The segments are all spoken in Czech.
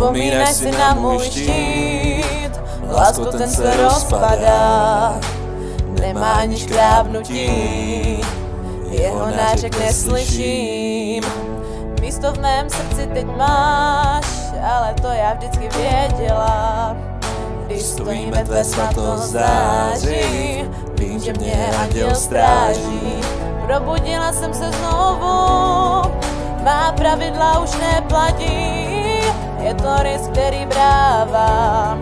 Vzpomínáš si na můj štít, lásku ten se rozpadá, nemá ani škrábnutí, jeho nářek neslyším. Místo v mém srdci teď máš, ale to já vždycky věděla. Když stojíme tvé září, vím, že mě anděl stráží. Probudila jsem se znovu, má pravidla už neplatí, je to risk, který brávám.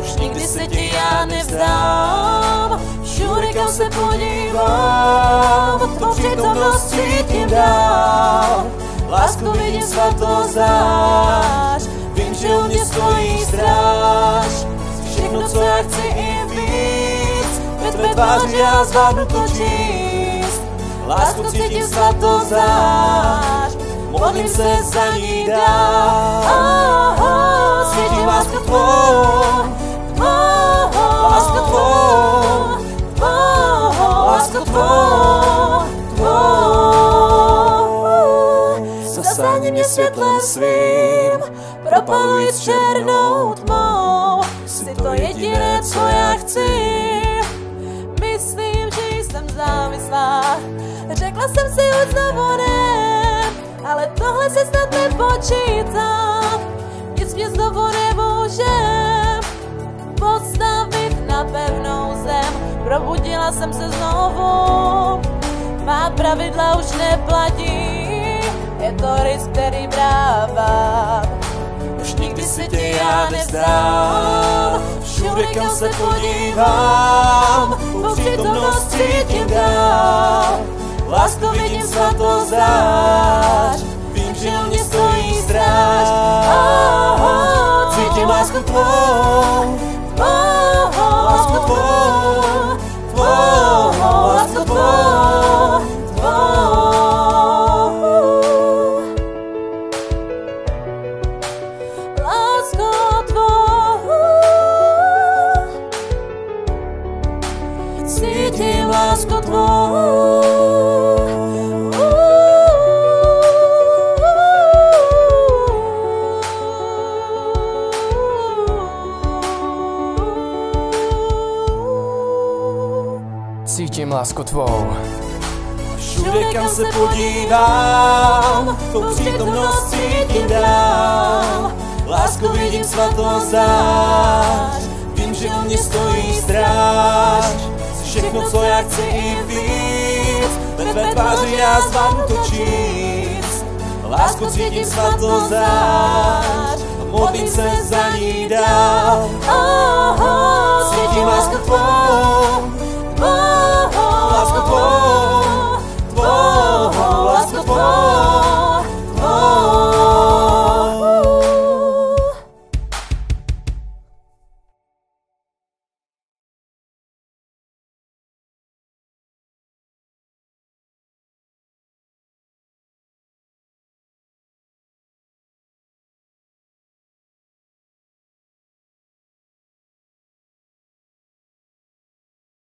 Už nikdy se ti já nevzdám, všude kam se podívám, tvou přítomnost cítím dál. Lásku vidím svatou zář, vím, že u mě stojí stráž. Všechno, co já chci i víc, ve tvé tváři já zvládnu to číst. Lásku cítím svatou zář, se za ní dál. Cítím lásku tvou, lásku tvou, lásku tvou, Zasáhni mě světlem svým, propaluj s černou tmou. Jsi to jediné, co já chci. Myslím, že jsem závislá, řekla jsem si už znovu ne, se snad nepočítá. Nic mě znovu nemůže postavit na pevnou zem. Probudila jsem se znovu, má pravidla už neplatí, je to risk, který brávám. Už nikdy si tě já nevzdám, všude kam se podívám, po přítomnost cítím dál. Lásku vidím svatou zář, cítím lásku tvou. Cítím lásku tvou. Všude, kam se podívám, tou přítomnost cítím dál. Lásku vidím svatou zář, vím, že u mě stojí stráž chci i víc, ve tvé tváři já zvám to číst. Lásku cítím svatou zář, modlím se za ní dál. Oh, oh.